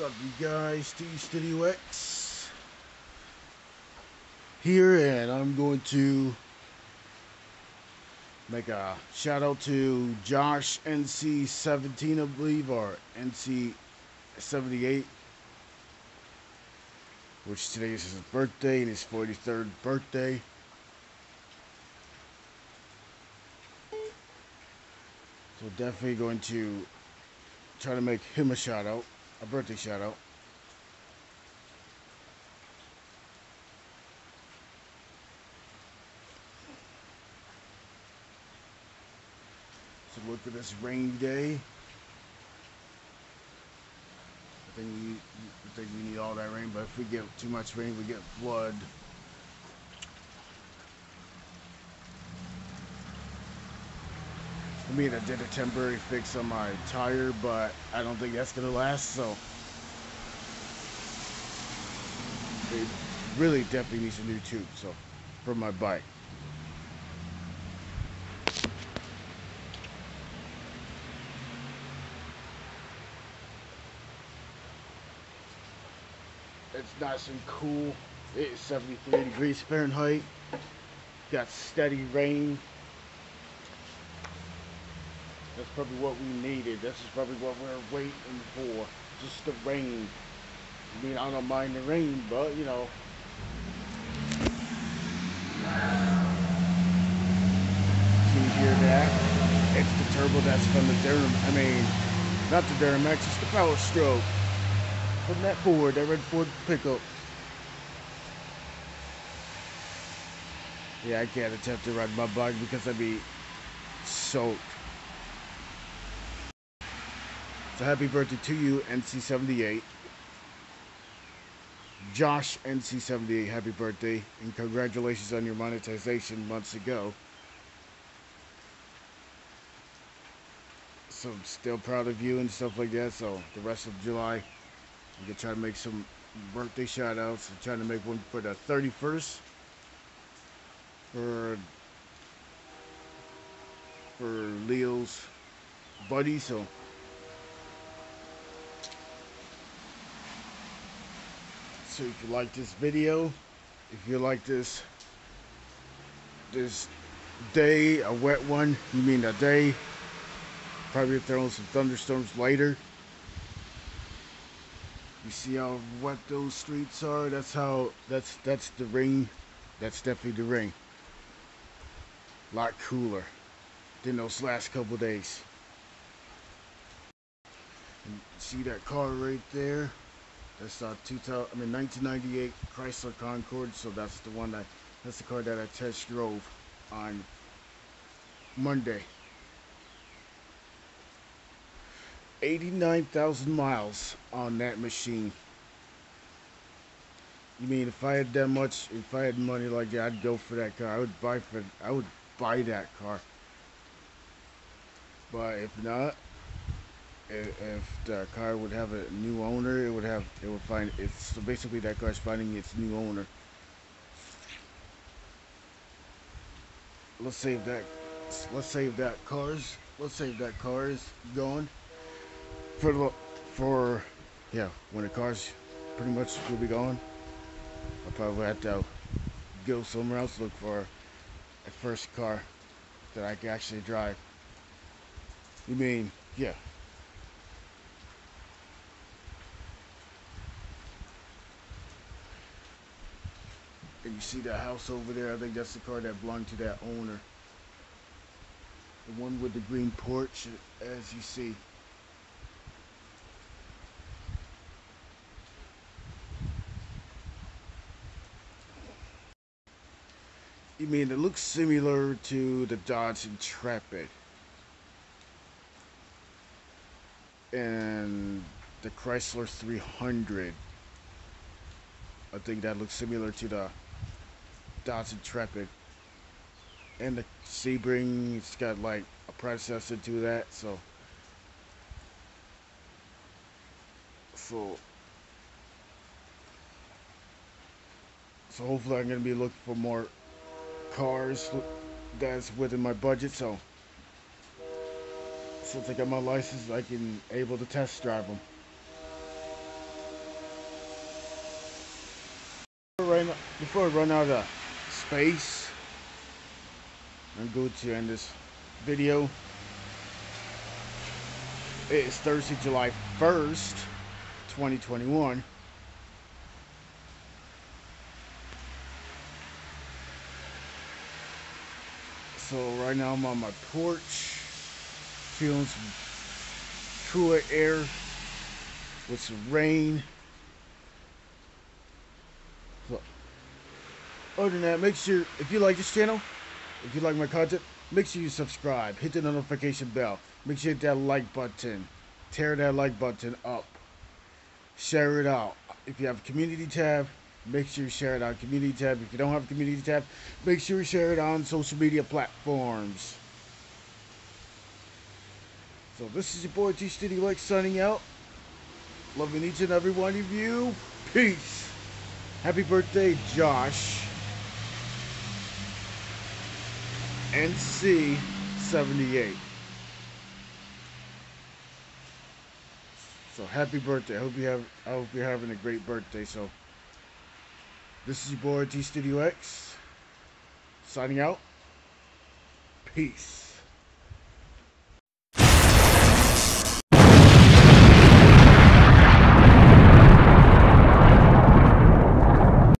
What's up, you guys? T Studio X here, and I'm going to make a shout out to Josh NC17, I believe, or NC78, which today is his birthday and his 43rd birthday. So definitely going to try to make him a shout out, a birthday shout out. So look at this rainy day. I think we I think we need all that rain, but if we get too much rain, we get flood. I mean, I did a temporary fix on my tire, but I don't think that's gonna last. So it really definitely needs a new tube. So for my bike. It's nice and cool. It's 73 degrees Fahrenheit. Got steady rain. That's probably what we needed. This is probably what we are waiting for. Just the rain. I mean, I don't mind the rain, but you know. Can you hear that? It's the turbo that's from the Durham. I mean, not the Duramax, it's the Power Stroke from that Ford, that red Ford pickup. Yeah, I can't attempt to ride my bike because I'd be soaked. So happy birthday to you, NC78. Josh NC78, happy birthday, and congratulations on your monetization months ago. So I'm still proud of you and stuff like that. So the rest of July, I'm gonna try to make some birthday shout outs. I'm trying to make one for the 31st for for Leo's buddy. So so if you like this video, if you like this this day, a wet one, you mean a day, probably throwing some thunderstorms later. You see how wet those streets are? That's how, that's, that's the rain. That's definitely the rain. A lot cooler than those last couple days. See that car right there? That's uh 2000, I mean 1998 Chrysler Concorde. So that's the one that, that's the car that I test drove on Monday. 89,000 miles on that machine. You mean if I had that much, if I had money like that, I'd go for that car. I would buy for, I would buy that car. But if not, if, the car would have a new owner, it would have, it would find, it's so basically that car's finding its new owner. Let's save that, let's save that car's, let's save that cars going for the for yeah when the cars pretty much will be gone I'll probably have to go somewhere else look for a first car that I can actually drive you mean yeah and you see that house over there I think that's the car that belonged to that owner. The one with the green porch as you see. You mean it looks similar to the Dodge Intrepid. And the Chrysler 300. I think that looks similar to the Datsun Traffic. And the Sebring, it's got like a predecessor to that, so. So. So hopefully I'm going to be looking for more cars that's within my budget, so. Since I got my license, I can able to test drive them. before I run out of space, I'm going to end this video. It is Thursday, July 1st, 2021. So right now I'm on my porch, feeling some cooler air with some rain. Other than that, make sure if you like this channel, if you like my content, make sure you subscribe, hit the notification bell, make sure you hit that like button, tear that like button up, share it out. If you have a community tab, make sure you share it on community tab. If you don't have a community tab, make sure you share it on social media platforms. So this is your boy T Studio X signing out. Loving each and every one of you. Peace. Happy birthday, Josh. NC78. So happy birthday. I hope you have I hope you're having a great birthday. So this is your boy T Studio X signing out. Peace.